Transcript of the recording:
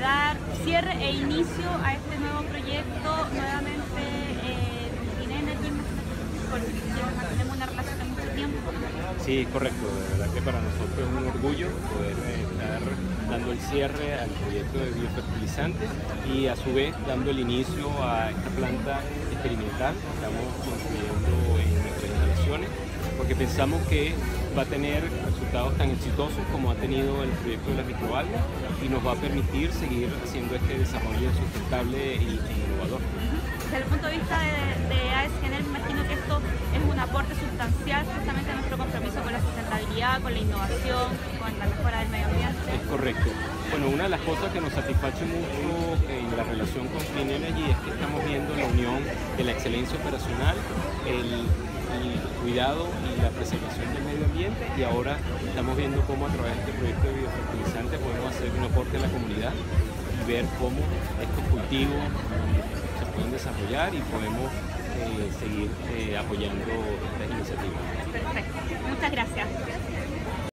dar cierre e inicio a este nuevo proyecto nuevamente eh, Energy, porque tenemos una relación de mucho tiempo. Sí, correcto. De verdad que para nosotros es un orgullo poder eh, estar dando el cierre al proyecto de biofertilizantes y a su vez dando el inicio a esta planta experimental que estamos construyendo en nuestras instalaciones porque pensamos que va a tener resultados tan exitosos como ha tenido el proyecto de la microalgas y nos va a permitir seguir haciendo este desarrollo sustentable e innovador. Desde el punto de vista de, de ASGN, me imagino que esto es un aporte sustancial justamente a nuestro compromiso con la sustentabilidad, con la innovación, con la mejora del medio ambiente. Es correcto. Bueno, una de las cosas que nos satisface mucho en la relación con Clean Energy es que estamos viendo la unión de la excelencia operacional, cuidado y la preservación del medio ambiente y ahora estamos viendo cómo a través de este proyecto de biofertilizantes podemos hacer un aporte a la comunidad y ver cómo estos cultivos se pueden desarrollar y podemos eh, seguir eh, apoyando estas iniciativas.